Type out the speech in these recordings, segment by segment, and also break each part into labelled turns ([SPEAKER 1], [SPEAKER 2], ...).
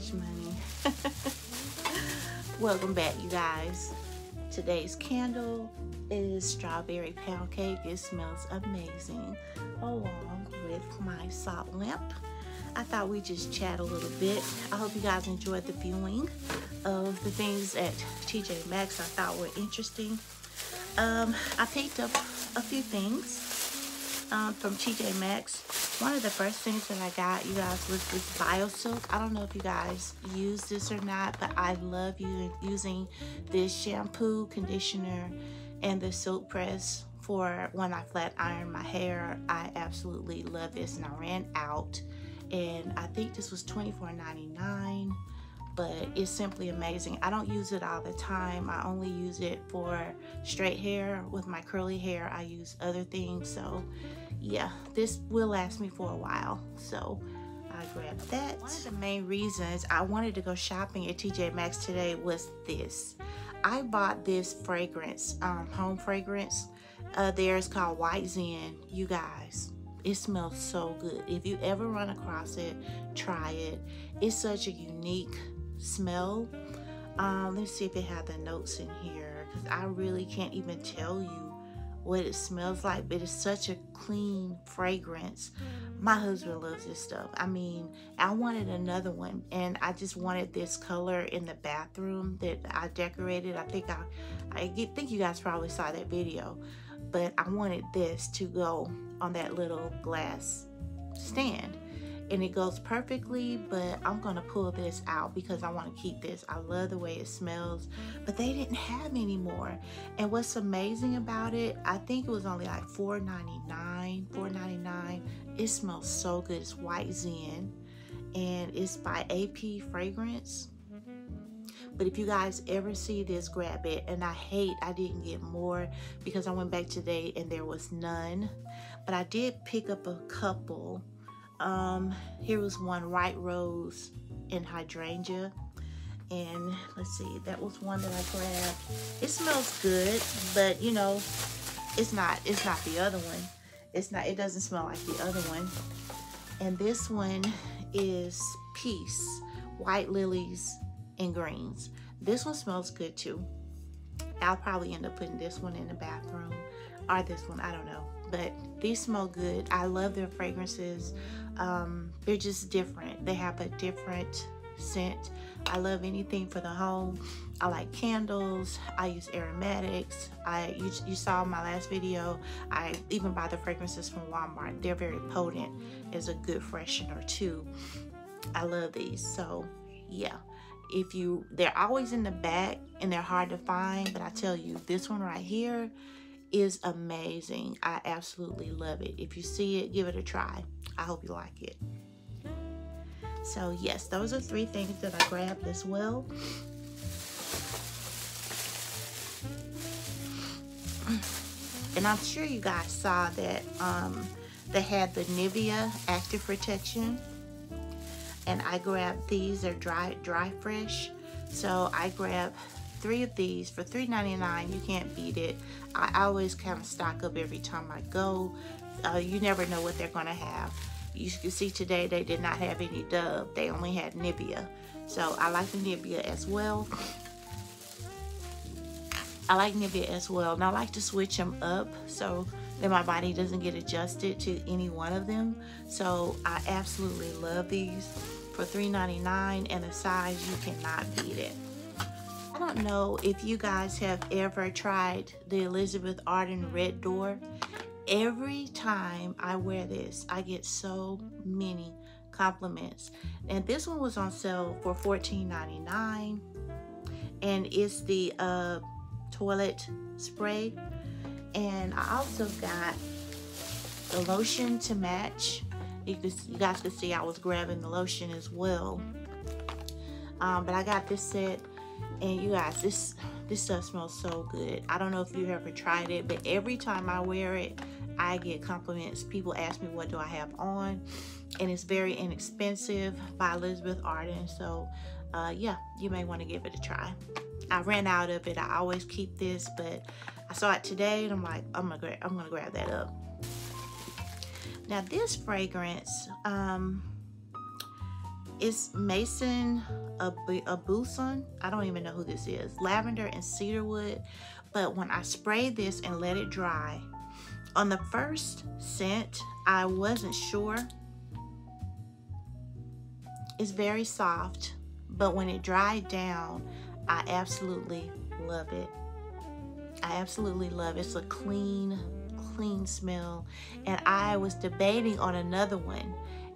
[SPEAKER 1] much money. Welcome back, you guys. Today's candle is strawberry pound cake. It smells amazing, along with my salt lamp. I thought we'd just chat a little bit. I hope you guys enjoyed the viewing of the things at TJ Maxx I thought were interesting. Um, I picked up a few things um, from TJ Maxx. One of the first things that I got, you guys, was this BioSilk. I don't know if you guys use this or not, but I love using this shampoo, conditioner, and the silk press for when I flat iron my hair. I absolutely love this, and I ran out and I think this was $24.99 but it's simply amazing. I don't use it all the time. I only use it for straight hair. With my curly hair, I use other things. So yeah, this will last me for a while. So I grabbed that. One of the main reasons I wanted to go shopping at TJ Maxx today was this. I bought this fragrance, um, home fragrance. Uh, there's called White Zen. You guys, it smells so good. If you ever run across it, try it. It's such a unique smell. Um, let's see if it has the notes in here because I really can't even tell you what it smells like, but it's such a clean fragrance. My husband loves this stuff. I mean, I wanted another one and I just wanted this color in the bathroom that I decorated. I think I, I think you guys probably saw that video but I wanted this to go on that little glass stand and it goes perfectly but I'm gonna pull this out because I want to keep this I love the way it smells but they didn't have any more and what's amazing about it I think it was only like $4.99 $4.99 it smells so good it's white zen and it's by AP fragrance but if you guys ever see this, grab it. And I hate I didn't get more because I went back today and there was none. But I did pick up a couple. Um, here was one white rose in hydrangea. And let's see, that was one that I grabbed. It smells good, but you know, it's not it's not the other one. It's not it doesn't smell like the other one. And this one is Peace, White Lilies and greens. This one smells good too. I'll probably end up putting this one in the bathroom or this one, I don't know. But these smell good. I love their fragrances. Um, they're just different. They have a different scent. I love anything for the home. I like candles. I use aromatics. I you, you saw my last video. I even buy the fragrances from Walmart. They're very potent. It's a good freshener too. I love these. So yeah if you they're always in the back and they're hard to find but i tell you this one right here is amazing. I absolutely love it. If you see it give it a try. I hope you like it. So yes those are three things that i grabbed as well. And i'm sure you guys saw that um they had the nivea active protection. And I grabbed these. They're dry, dry fresh. So I grabbed three of these for $3.99. You can't beat it. I always kind of stock up every time I go. Uh, you never know what they're going to have. You can see today they did not have any Dove. They only had Nivea. So I like the Nivea as well. I like Nivea as well. And I like to switch them up so that my body doesn't get adjusted to any one of them. So I absolutely love these for $3.99 and the size you cannot beat it. Don't know if you guys have ever tried the Elizabeth Arden Red Door. Every time I wear this, I get so many compliments. And this one was on sale for $14.99 and it's the uh, toilette spray. And I also got the lotion to match you, you guys can see I was grabbing the lotion as well. Um, but I got this set and you guys, this this stuff smells so good. I don't know if you've ever tried it, but every time I wear it, I get compliments. People ask me what do I have on and it's very inexpensive by Elizabeth Arden. So uh, yeah, you may want to give it a try. I ran out of it. I always keep this, but I saw it today and I'm like, I'm gonna, I'm gonna grab that up. Now this fragrance, um, it's Mason Abuson. I don't even know who this is. Lavender and cedarwood. But when I sprayed this and let it dry, on the first scent, I wasn't sure. It's very soft, but when it dried down, I absolutely love it. I absolutely love it. It's a clean, clean smell. And I was debating on another one.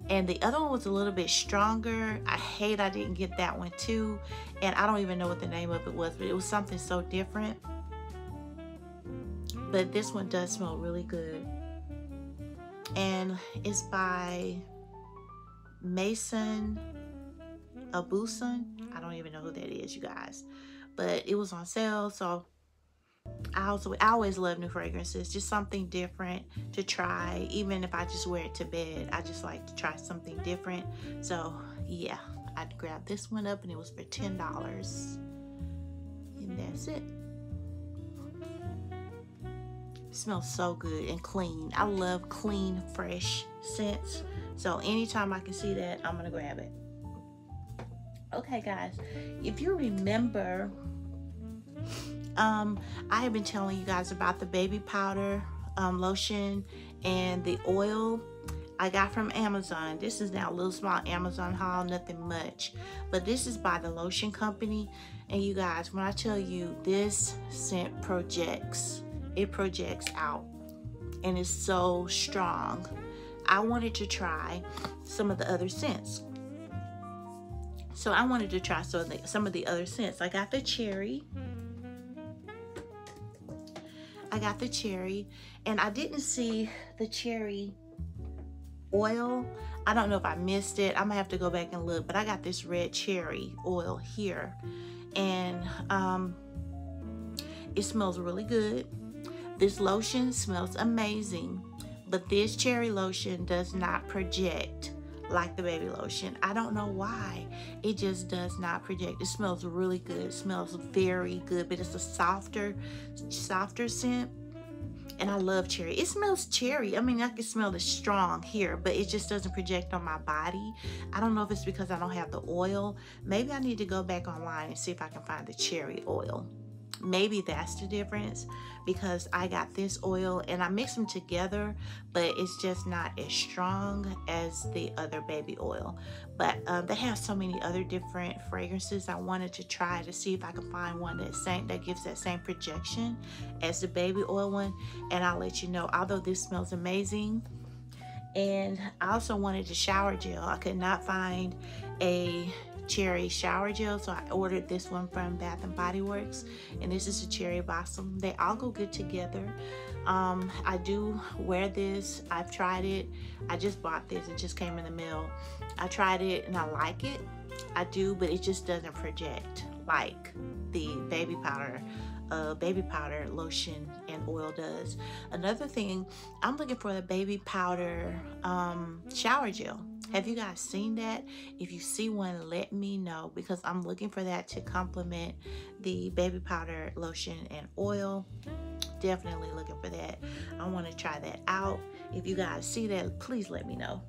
[SPEAKER 1] And the other one was a little bit stronger. I hate I didn't get that one too. And I don't even know what the name of it was, but it was something so different. But this one does smell really good. And it's by Mason Abuson. I don't even know who that is, you guys. But it was on sale, so I also I always love new fragrances, just something different to try. Even if I just wear it to bed, I just like to try something different. So yeah, I grabbed this one up and it was for ten dollars, and that's it. it. Smells so good and clean. I love clean, fresh scents. So anytime I can see that, I'm gonna grab it. Okay, guys, if you remember um, I have been telling you guys about the baby powder um, lotion and the oil I got from Amazon. This is now a little small Amazon haul, nothing much. But this is by the lotion company. And you guys, when I tell you this scent projects, it projects out and it's so strong. I wanted to try some of the other scents. So I wanted to try some of the, some of the other scents. I got the cherry. I got the cherry and I didn't see the cherry oil. I don't know if I missed it. I'm gonna have to go back and look, but I got this red cherry oil here and um, it smells really good. This lotion smells amazing, but this cherry lotion does not project like the baby lotion. I don't know why. It just does not project. It smells really good. It smells very good, but it's a softer, softer scent. And I love cherry. It smells cherry. I mean, I can smell the strong here, but it just doesn't project on my body. I don't know if it's because I don't have the oil. Maybe I need to go back online and see if I can find the cherry oil maybe that's the difference because I got this oil and I mix them together but it's just not as strong as the other baby oil. But um, they have so many other different fragrances. I wanted to try to see if I can find one that same that gives that same projection as the baby oil one and I'll let you know. Although this smells amazing and I also wanted a shower gel. I could not find a cherry shower gel. So I ordered this one from Bath and Body Works. And this is a cherry blossom. They all go good together. Um, I do wear this. I've tried it. I just bought this. It just came in the mail. I tried it and I like it. I do, but it just doesn't project like the baby powder uh, baby powder lotion and oil does another thing i'm looking for the baby powder um, shower gel have you guys seen that? If you see one, let me know because I'm looking for that to complement the baby powder, lotion, and oil. Definitely looking for that. I want to try that out. If you guys see that, please let me know.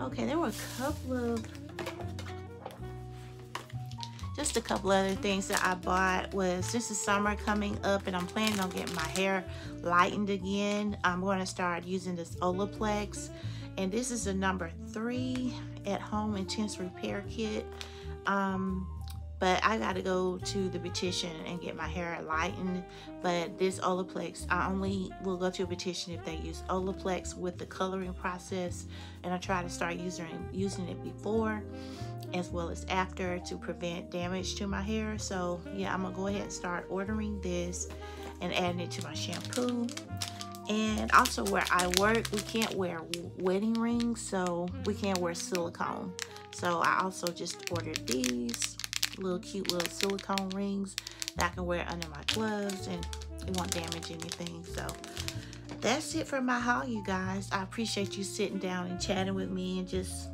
[SPEAKER 1] Okay, there were a couple of just a couple other things that I bought was just the summer coming up and I'm planning on getting my hair lightened again. I'm going to start using this Olaplex and this is a number three at home intense repair kit. Um, but I got to go to the beautician and get my hair lightened. But this Olaplex, I only will go to a beautician if they use Olaplex with the coloring process. And I try to start using, using it before as well as after to prevent damage to my hair. So yeah, I'm gonna go ahead and start ordering this and adding it to my shampoo. And also where I work, we can't wear wedding rings, so we can't wear silicone. So I also just ordered these little cute little silicone rings that I can wear under my gloves and it won't damage anything. So that's it for my haul, you guys. I appreciate you sitting down and chatting with me and just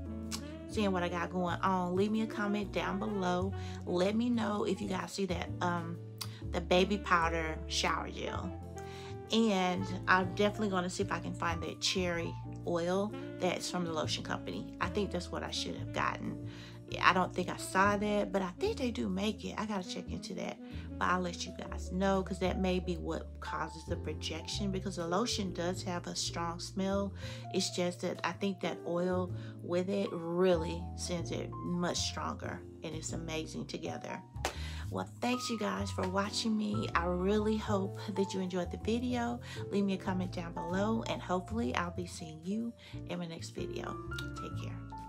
[SPEAKER 1] seeing what I got going on. Leave me a comment down below. Let me know if you guys see that um, the baby powder shower gel. And I'm definitely going to see if I can find that cherry oil that's from the lotion company. I think that's what I should have gotten. I don't think I saw that, but I think they do make it. I gotta check into that. But I'll let you guys know because that may be what causes the projection because the lotion does have a strong smell. It's just that I think that oil with it really sends it much stronger and it's amazing together. Well, thanks you guys for watching me. I really hope that you enjoyed the video. Leave me a comment down below and hopefully I'll be seeing you in my next video. Take care.